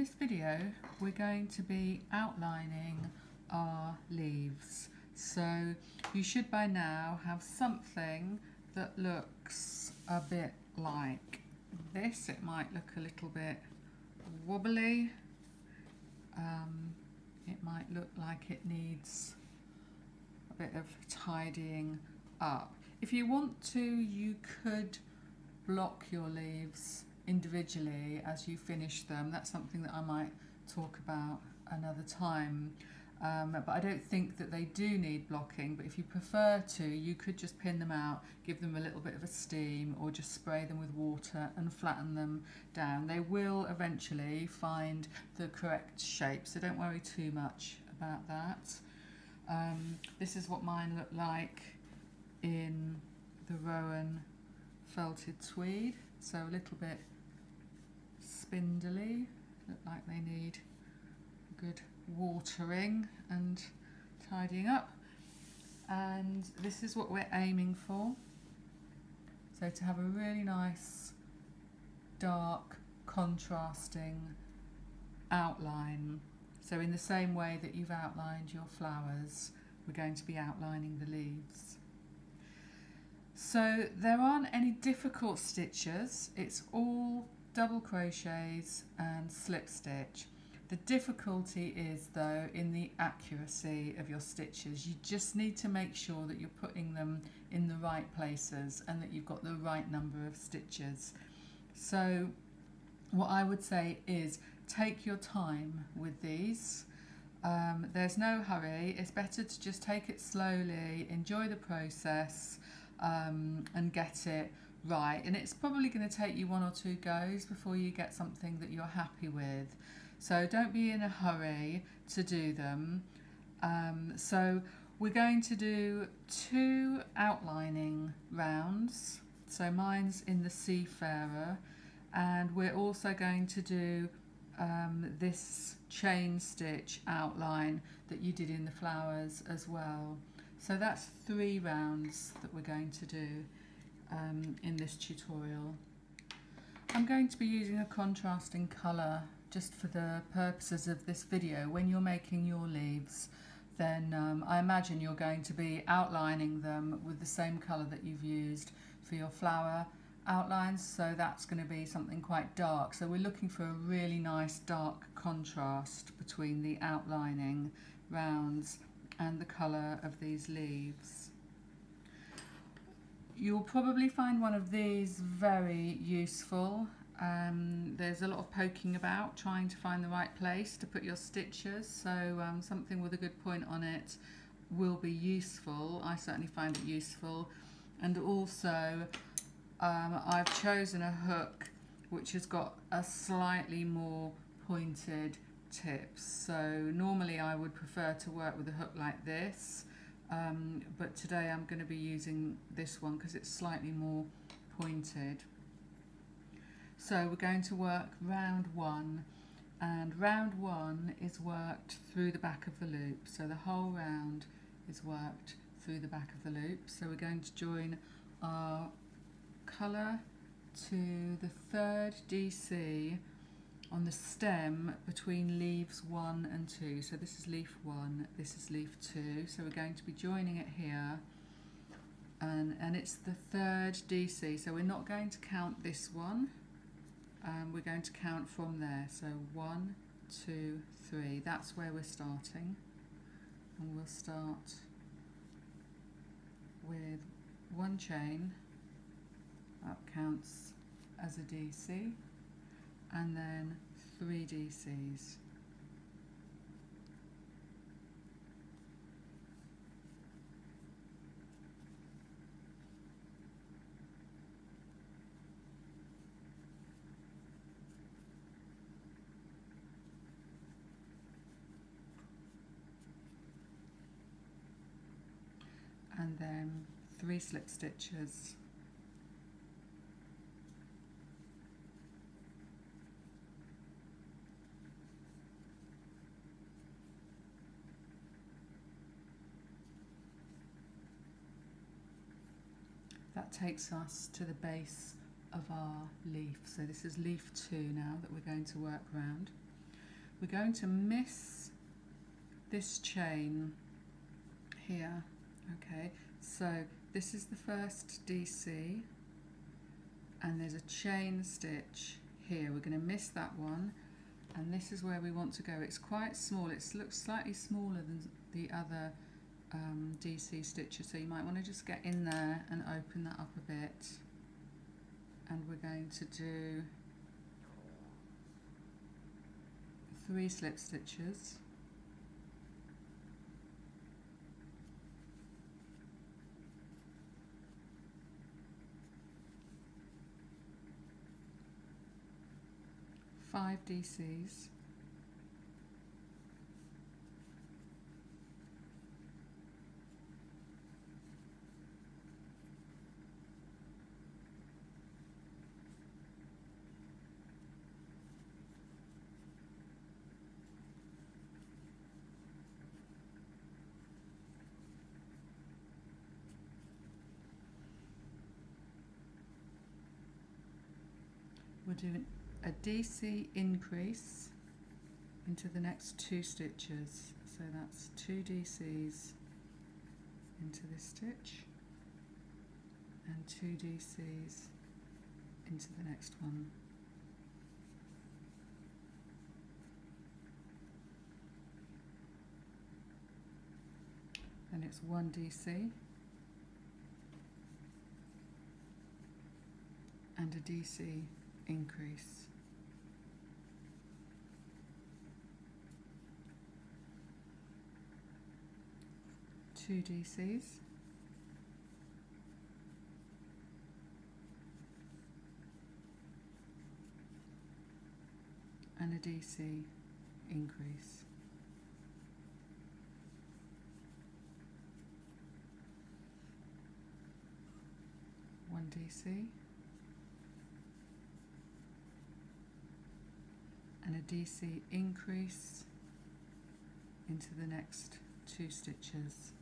this video we're going to be outlining our leaves. So you should by now have something that looks a bit like this. It might look a little bit wobbly. Um, it might look like it needs a bit of tidying up. If you want to, you could block your leaves individually as you finish them. That's something that I might talk about another time. Um, but I don't think that they do need blocking but if you prefer to you could just pin them out give them a little bit of a steam or just spray them with water and flatten them down they will eventually find the correct shape so don't worry too much about that um, this is what mine look like in the Rowan felted tweed so a little bit spindly, look like they need good watering and tidying up. And this is what we're aiming for. So to have a really nice, dark, contrasting outline. So in the same way that you've outlined your flowers, we're going to be outlining the leaves. So there aren't any difficult stitches, it's all double crochets and slip stitch. The difficulty is though in the accuracy of your stitches. You just need to make sure that you're putting them in the right places and that you've got the right number of stitches. So what I would say is take your time with these. Um, there's no hurry. It's better to just take it slowly, enjoy the process um, and get it right and it's probably going to take you one or two goes before you get something that you're happy with. So don't be in a hurry to do them. Um, so we're going to do two outlining rounds. So mine's in the seafarer and we're also going to do um, this chain stitch outline that you did in the flowers as well. So that's three rounds that we're going to do um, in this tutorial. I'm going to be using a contrasting colour just for the purposes of this video. When you're making your leaves then um, I imagine you're going to be outlining them with the same colour that you've used for your flower outlines so that's going to be something quite dark so we're looking for a really nice dark contrast between the outlining rounds and the colour of these leaves. You'll probably find one of these very useful. Um, there's a lot of poking about trying to find the right place to put your stitches so um, something with a good point on it will be useful. I certainly find it useful and also um, I've chosen a hook which has got a slightly more pointed tip so normally I would prefer to work with a hook like this um, but today I'm going to be using this one because it's slightly more pointed. So we're going to work round one and round one is worked through the back of the loop so the whole round is worked through the back of the loop so we're going to join our colour to the third DC on the stem between leaves one and two. So this is leaf one, this is leaf two. So we're going to be joining it here and, and it's the third DC. So we're not going to count this one. Um, we're going to count from there. So one, two, three. That's where we're starting. And we'll start with one chain. That counts as a DC and then 3 DCs. and then three slip stitches That takes us to the base of our leaf. So this is leaf two now that we're going to work round. we're going to miss this chain here okay so this is the first DC and there's a chain stitch here we're going to miss that one and this is where we want to go it's quite small it looks slightly smaller than the other um, DC stitches so you might want to just get in there and open that up a bit. And we're going to do three slip stitches. Five DCs we're doing a DC increase into the next two stitches. So that's two DCs into this stitch and two DCs into the next one. And it's one DC and a DC increase. Two DCs. And a DC increase. One DC. And a DC increase into the next two stitches.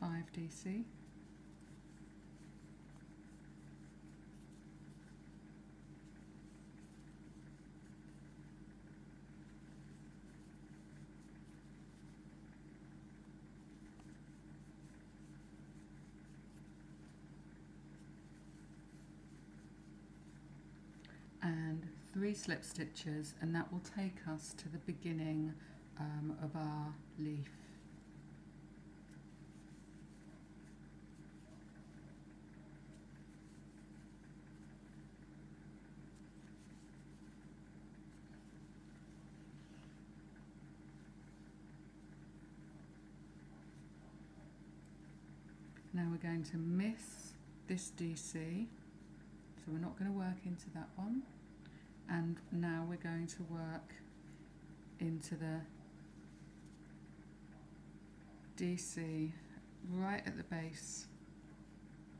Five DC. and three slip stitches and that will take us to the beginning um, of our leaf. Now we're going to miss this DC so we're not going to work into that one. And now we're going to work into the DC right at the base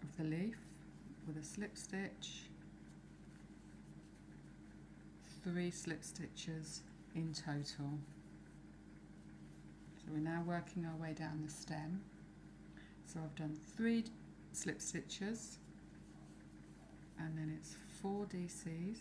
of the leaf with a slip stitch, three slip stitches in total. So we're now working our way down the stem. So I've done three slip stitches and then it's four DCs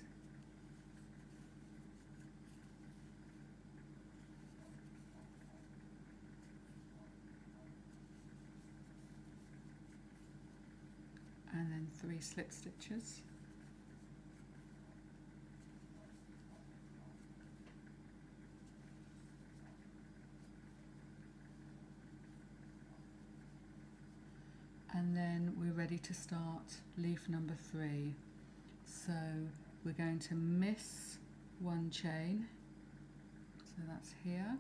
and then three slip stitches. And then we're ready to start leaf number three. So we're going to miss one chain. So that's here.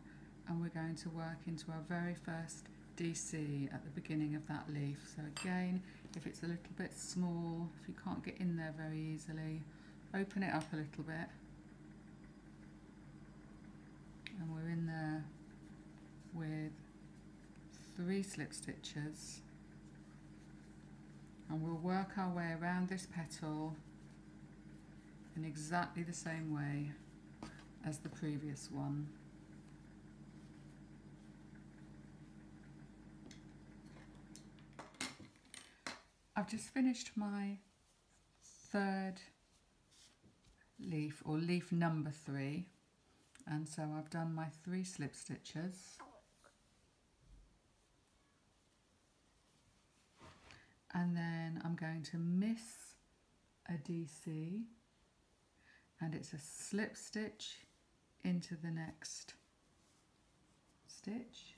And we're going to work into our very first DC at the beginning of that leaf. So again if it's a little bit small if you can't get in there very easily open it up a little bit and we're in there with three slip stitches and we'll work our way around this petal in exactly the same way as the previous one. I've just finished my third leaf or leaf number three. And so I've done my three slip stitches. And then I'm going to miss a DC and it's a slip stitch into the next stitch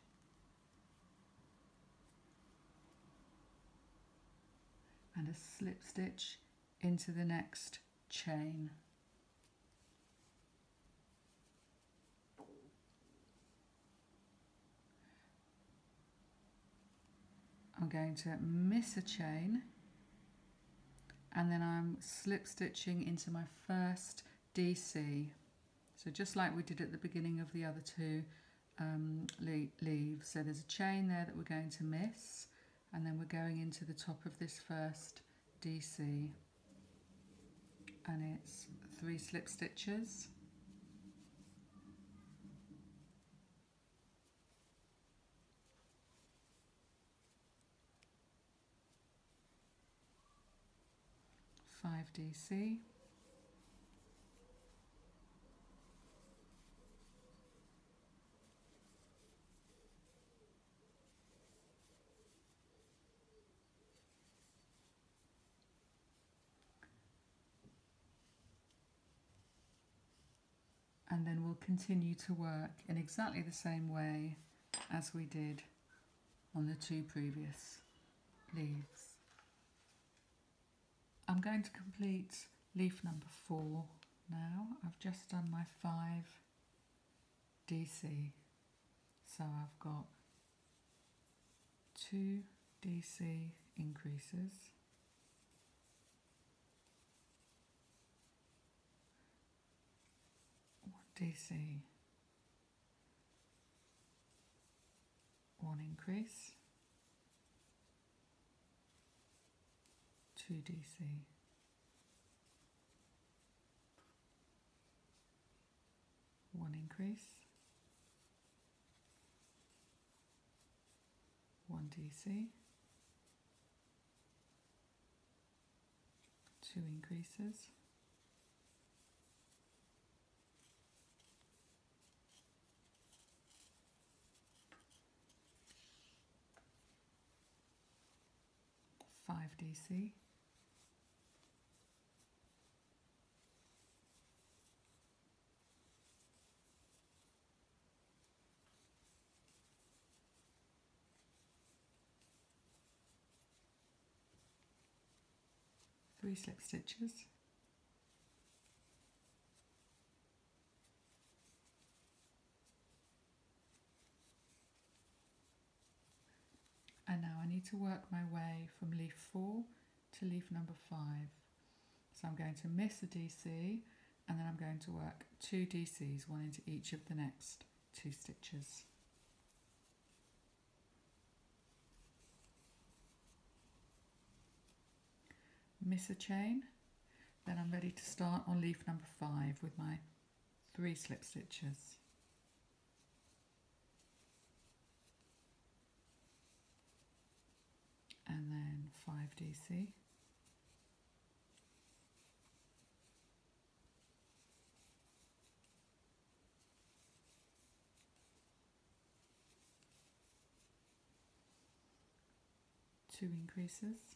and a slip stitch into the next chain. I'm going to miss a chain and then I'm slip stitching into my first DC. So just like we did at the beginning of the other two um, leaves. So there's a chain there that we're going to miss and then we're going into the top of this first DC and it's three slip stitches. Five DC and then we'll continue to work in exactly the same way as we did on the two previous leaves. I'm going to complete leaf number four now. I've just done my five DC. So I've got two DC increases DC. One increase. Two DC. One increase. One DC. Two increases. Five DC. Three slip stitches. and now I need to work my way from leaf 4 to leaf number 5 so I'm going to miss a DC and then I'm going to work two DCs one into each of the next two stitches. Miss a chain. Then I'm ready to start on leaf number 5 with my three slip stitches and then 5 DC. Two increases.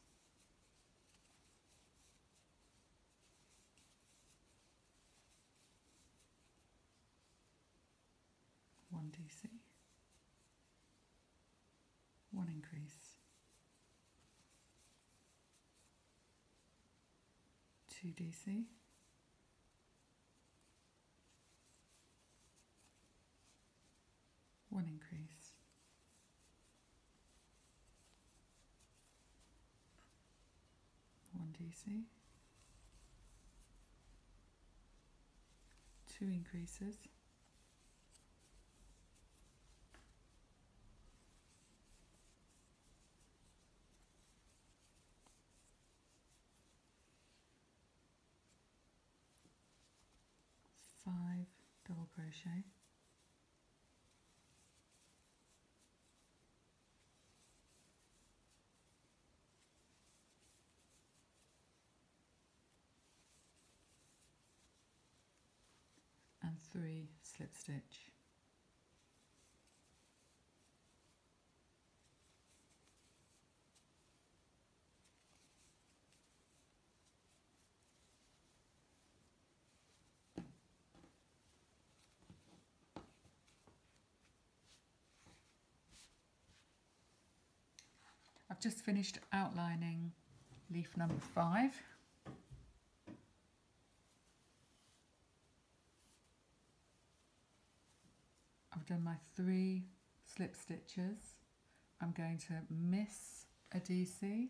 One DC. One increase. 2 DC. One increase. One DC. Two increases. crochet. And three slip stitch. I've just finished outlining leaf number five. I've done my three slip stitches. I'm going to miss a DC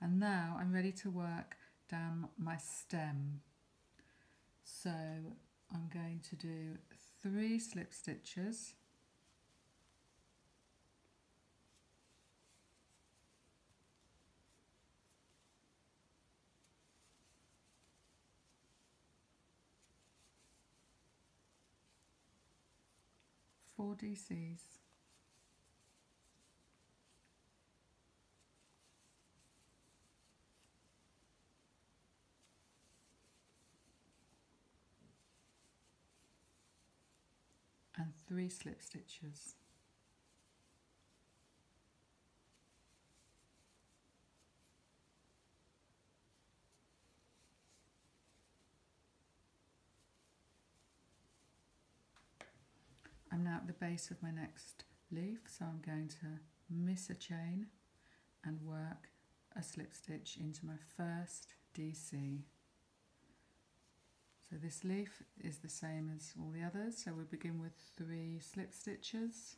and now I'm ready to work down my stem. So I'm going to do three slip stitches four DCs. and three slip stitches. At the base of my next leaf so I'm going to miss a chain and work a slip stitch into my first DC. So this leaf is the same as all the others so we begin with three slip stitches,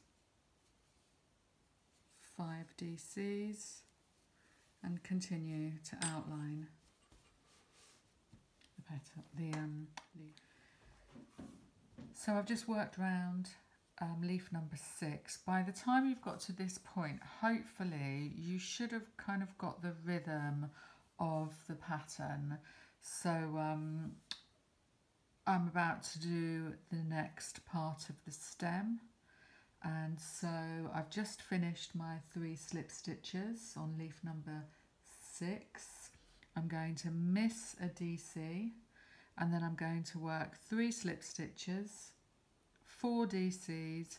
five DCs and continue to outline the um, leaf. So I've just worked round um, leaf number six. By the time you've got to this point, hopefully you should have kind of got the rhythm of the pattern. So um, I'm about to do the next part of the stem. And so I've just finished my three slip stitches on leaf number six. I'm going to miss a DC and then I'm going to work three slip stitches, four DCs,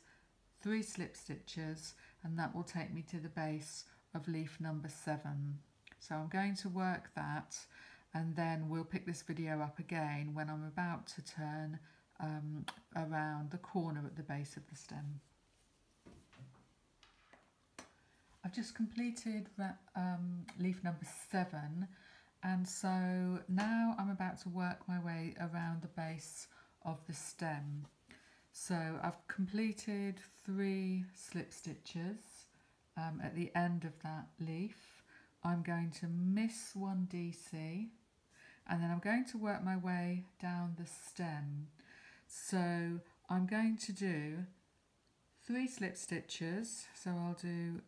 three slip stitches, and that will take me to the base of leaf number seven. So I'm going to work that and then we'll pick this video up again when I'm about to turn um, around the corner at the base of the stem. I've just completed um, leaf number seven and so now I'm about to work my way around the base of the stem. So I've completed three slip stitches um, at the end of that leaf. I'm going to miss one DC and then I'm going to work my way down the stem. So I'm going to do three slip stitches. So I'll do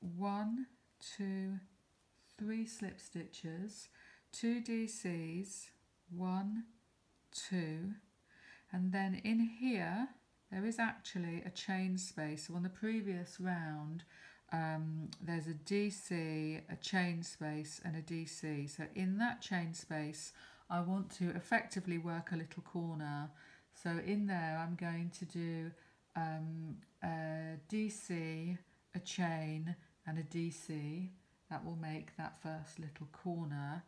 one, two, three slip stitches, two DCs, one, two, and then in here there is actually a chain space. So on the previous round um, there's a DC, a chain space and a DC. So in that chain space I want to effectively work a little corner. So in there I'm going to do um, a DC, a chain and a DC that will make that first little corner.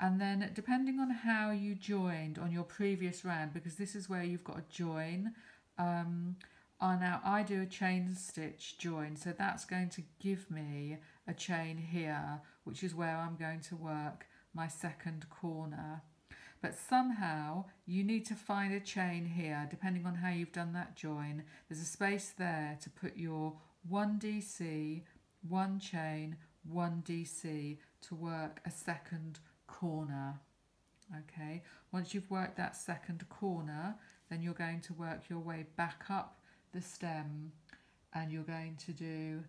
And then depending on how you joined on your previous round, because this is where you've got a join, um, now I do a chain stitch join, so that's going to give me a chain here, which is where I'm going to work my second corner. But somehow you need to find a chain here, depending on how you've done that join. There's a space there to put your 1DC, one chain, 1 DC to work a second corner. Okay, once you've worked that second corner, then you're going to work your way back up the stem and you're going to do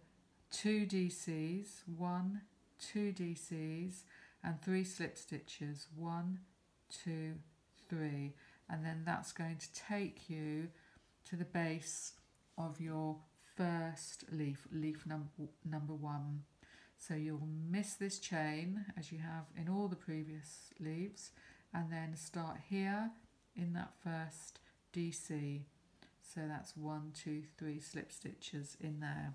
two DCs, one, two DCs and three slip stitches, one, two, three. And then that's going to take you to the base of your first leaf, leaf number, number one. So you'll miss this chain as you have in all the previous leaves and then start here in that first DC. So that's one, two, three slip stitches in there.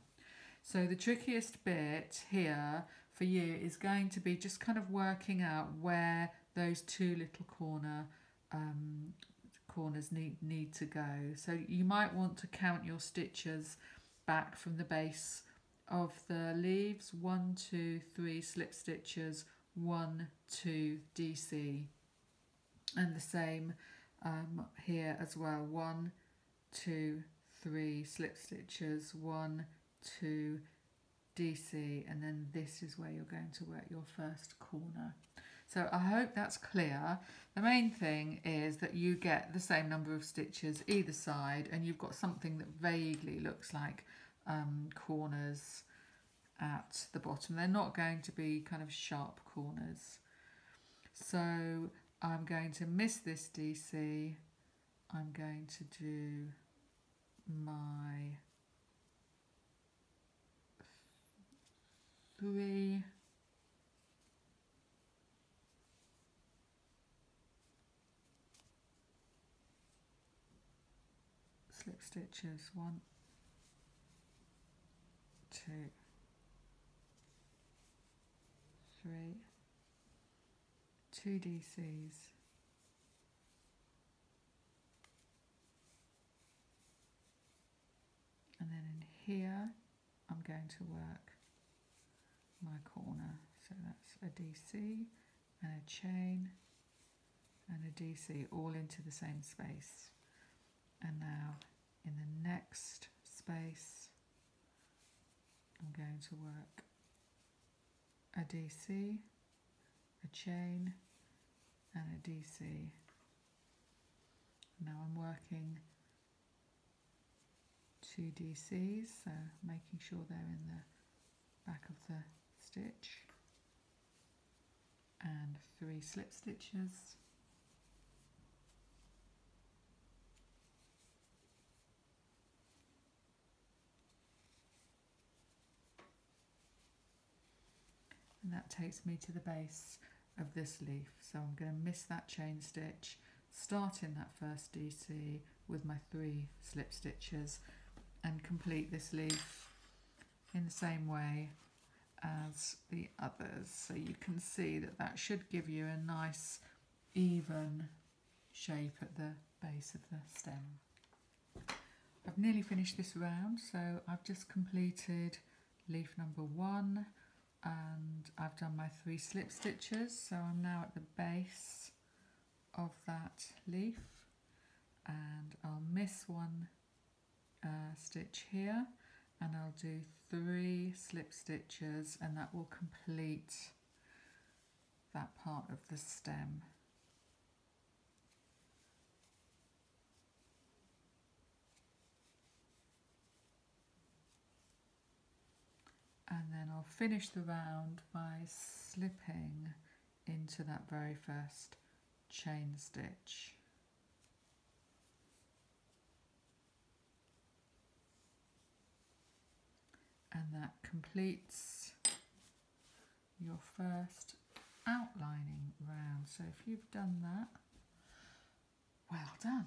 So the trickiest bit here for you is going to be just kind of working out where those two little corner um, corners need, need to go. So you might want to count your stitches back from the base of the leaves. One, two, three slip stitches, one, two, DC. And the same um, here as well. One, two, three slip stitches, one, two, DC, and then this is where you're going to work your first corner. So I hope that's clear. The main thing is that you get the same number of stitches either side and you've got something that vaguely looks like um, corners at the bottom. They're not going to be kind of sharp corners. So I'm going to miss this DC. I'm going to do my three slip stitches one two three two DCs and then in here I'm going to work my corner. So that's a DC and a chain and a DC all into the same space. And now in the next space I'm going to work a DC, a chain and a DC. Now I'm working two DCs, so making sure they're in the back of the stitch and three slip stitches and that takes me to the base of this leaf. So I'm going to miss that chain stitch start in that first DC with my three slip stitches and complete this leaf in the same way as the others. So you can see that that should give you a nice even shape at the base of the stem. I've nearly finished this round so I've just completed leaf number one and I've done my three slip stitches so I'm now at the base of that leaf and I'll miss one uh, stitch here and I'll do three slip stitches and that will complete that part of the stem. And then I'll finish the round by slipping into that very first chain stitch. And that completes your first outlining round. So if you've done that, well done.